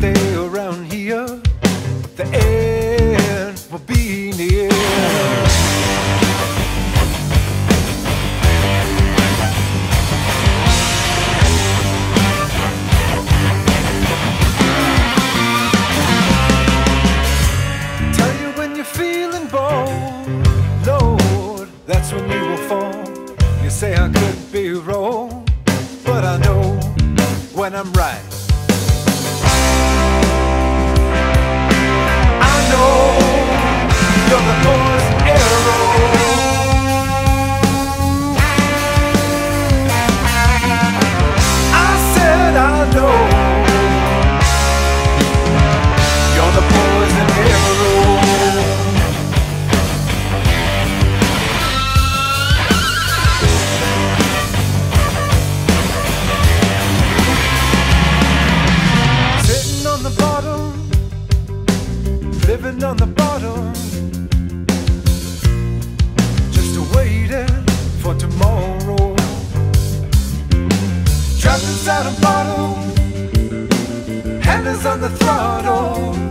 stay around here, the end will be near. Tell you when you're feeling bold, Lord, that's when you will fall. You say I could be wrong, but I know when I'm right. Bottom, just waiting for tomorrow. Trapped inside a bottle, hand is on the throttle,